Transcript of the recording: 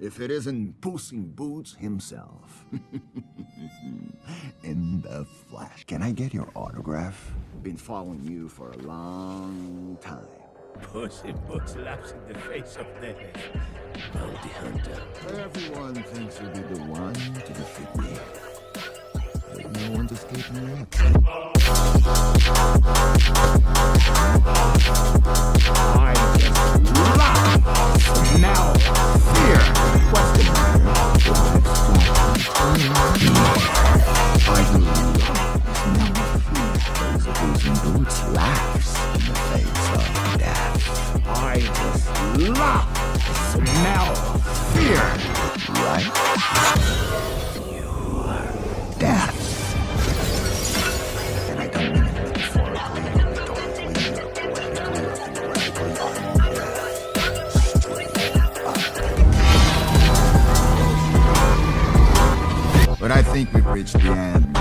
if it isn't Puss in Boots himself. in the flesh. Can I get your autograph? Been following you for a long time. Puss in Boots laughs in the face of death. Bounty hunter. Everyone thinks you'll be the one to defeat me. But no one's escaping yet. Laughs in the face of death. I just love the smell of fear. Right? I mean death. But I think we've reached the end